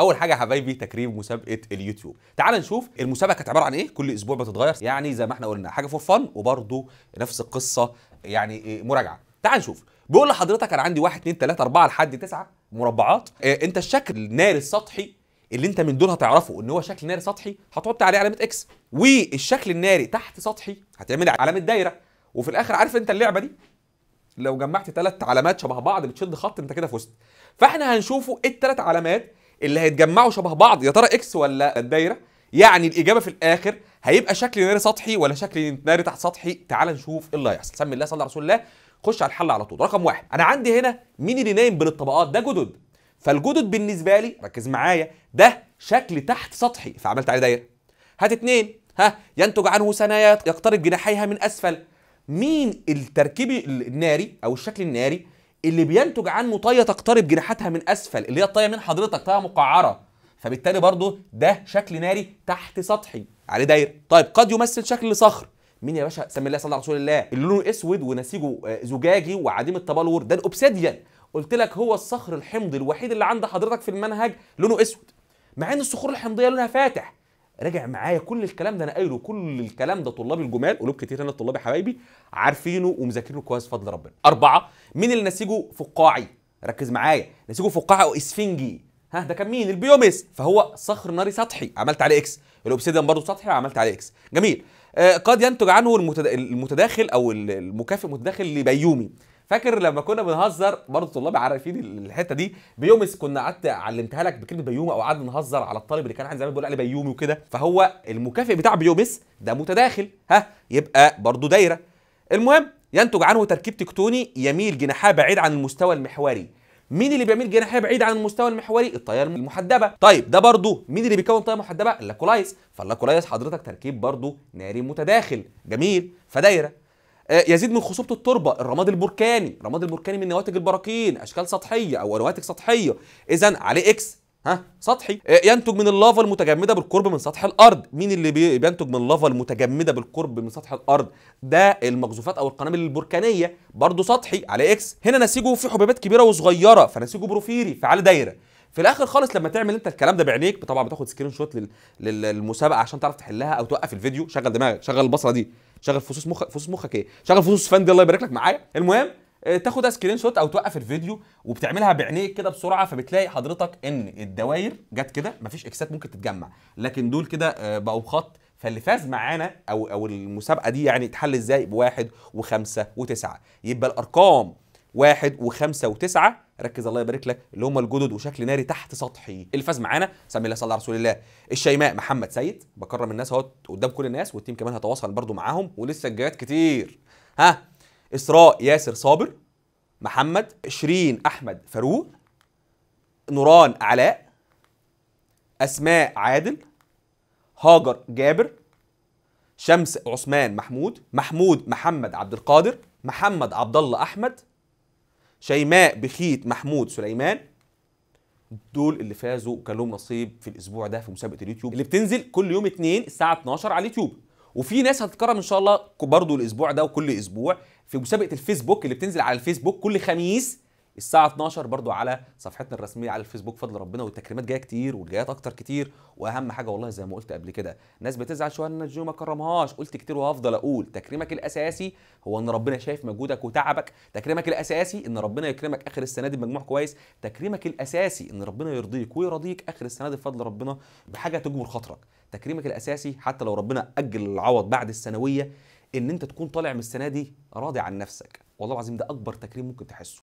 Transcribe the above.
أول حاجة يا حبايبي تكريم مسابقة اليوتيوب. تعال نشوف المسابقة كانت عبارة عن إيه؟ كل أسبوع بتتغير يعني زي ما إحنا قلنا. حاجة for fun وبرده نفس القصة يعني إيه مراجعة. تعال نشوف. بيقول لحضرتك أنا عندي 1 2 3 4 لحد 9 مربعات. إيه أنت الشكل الناري السطحي اللي أنت من دول هتعرفه إن هو شكل ناري سطحي هتحط عليه علامة X والشكل الناري تحت سطحي هتعمل علامة دايرة. وفي الآخر عارف أنت اللعبة دي؟ لو جمعت ثلاث علامات شبه بعض بتشد خط أنت كده فزت فإحنا هنشوفوا إيه الثلاث علامات اللي هيتجمعوا شبه بعض يا ترى إكس ولا الدايرة؟ يعني الإجابة في الآخر هيبقى شكل ناري سطحي ولا شكل ناري تحت سطحي؟ تعال نشوف إيه اللي هيحصل. سمي الله صلى رسول الله. خش على الحل على طول. رقم واحد. أنا عندي هنا مين اللي نايم بين الطبقات ده جدد. فالجدد بالنسبة لي ركز معايا ده شكل تحت سطحي. فعملت عليه دايرة. هات اتنين. ها ينتج عنه ثنايا يقترب جناحيها من أسفل. مين التركيب الناري أو الشكل الناري؟ اللي بينتج عنه طيه تقترب جناحاتها من أسفل اللي هي الطيه من حضرتك طيه مقعرة. فبالتالي برضو ده شكل ناري تحت سطحي. عليه دايرة. طيب قد يمثل شكل صخر. مين يا باشا؟ سمي الله صلى على رسول الله. اللي لونه أسود ونسيجه آه، زجاجي وعديم التبلور. ده الأوبسيديان. قلت لك هو الصخر الحمضي الوحيد اللي عند حضرتك في المنهج لونه أسود. مع إن الصخور الحمضية لونها فاتح. راجع معايا كل الكلام ده أنا قايله كل الكلام ده طلاب الجمال قلوب كتير هنا الطلاب يا حبايبي عارفينه ومذاكرينه كويس بفضل ربنا. أربعة مين اللي نسيجه فقاعي؟ ركز معايا. نسيجه فقاعي أو إسفنجي. ها ده كان مين؟ البيومس فهو صخر ناري سطحي. عملت عليه X. الأوبسيديان برضه سطحي عملت عليه X. جميل. آه قد ينتج عنه المتد- المتداخل أو المكافئ متداخل لبيومي. فاكر لما كنا بنهزر؟ برضه طلاب عارفين الحتة دي. بيومس كنا قعدت علمتها لك بكلمة بيومي أو قعدنا نهزر على الطالب اللي كان عندي زمان بيقول عليه بيومي وكده. فهو المكافئ بتاع بيومس ده متداخل. ها يبقى برضه دايرة. المهم ينتج عنه تركيب تكتوني يميل جناحاه بعيد عن المستوى المحوري. مين اللي بيميل جناحيه بعيد عن المستوى المحوري؟ الطية المحدبة. طيب ده برضو مين اللي بيكون طية محدبه اللاكوليث فاللاكوليث حضرتك تركيب برضو ناري متداخل. جميل. فدايرة. آه، يزيد من خصوبة التربة الرماد البركاني. الرماد البركاني من نواتج البراكين أشكال سطحية أو نواتج سطحية. اذا عليه X ها سطحي. آه، ينتج من اللافا المتجمدة بالقرب من سطح الأرض. مين اللي بي- بينتج من اللافا المتجمدة بالقرب من سطح الأرض؟ ده المقذوفات أو القنابل البركانية. برضه سطحي على X هنا نسيجه في حبيبات كبيرة وصغيرة فنسيجه بروفيري فعلى دايرة. في الآخر خالص لما تعمل أنت الكلام ده بعينيك طبعا بتاخد screenshot لل... لل- للمسابقة عشان تعرف تحلها أو توقف الفيديو. شغل دماغك شغل البصلة دي. شغل فصوص مخك فصوص مخك إيه؟ شغل فصوص فان دي الله يبارك لك معايا. المهم آه، تاخدها screenshot أو توقف الفيديو وبتعملها بعينيك كده بسرعة فبتلاقي حضرتك إن الدواير جت كده مفيش إكسات ممكن تتجمع. لكن دول كده آه، بقوا بخط فاللي فاز معانا أو أو المسابقة دي يعني اتحل إزاي؟ بواحد وخمسة وتسعة. يبقى الأرقام واحد وخمسة وتسعة. ركز الله يبارك لك اللي هم الجدد وشكل ناري تحت سطحي. اللي فاز معانا سمي الله صلى على رسول الله الشيماء محمد سيد. بكرم الناس أهوت قدام كل الناس والتيم كمان هتواصل برضو معاهم. ولسه الجايات كتير. ها؟ إسراء ياسر صابر محمد شيرين أحمد فاروق نوران علاء أسماء عادل هاجر جابر شمس عثمان محمود محمود محمد عبد القادر محمد عبد الله أحمد شيماء بخيت محمود سليمان. دول اللي فازوا وكان لهم نصيب في الأسبوع ده في مسابقة اليوتيوب اللي بتنزل كل يوم اثنين الساعة 12 على اليوتيوب. وفي ناس هتتكرم إن شاء الله برضه الأسبوع ده وكل أسبوع في مسابقة الفيسبوك اللي بتنزل على الفيسبوك كل خميس الساعة 12 برضو على صفحتنا الرسمية على الفيسبوك. فضل ربنا والتكريمات جاية كتير والجايات أكتر كتير. وأهم حاجة والله زي ما قلت قبل كده ناس بتزعل شوية إن الجو ما كرمهاش قلت كتير وهفضل أقول تكريمك الأساسي هو إن ربنا شايف مجهودك وتعبك. تكريمك الأساسي إن ربنا يكرمك آخر السنة دي بمجموع كويس. تكريمك الأساسي إن ربنا يرضيك ويرضيك آخر السنة دي بفضل ربنا بحاجة تجبر خاطرك. تكريمك الأساسي حتى لو ربنا أجل العوض بعد الثانوية إن أنت تكون طالع من السنة دي راضي عن نفسك. والله العظيم ده أكبر تكريم ممكن تحسه.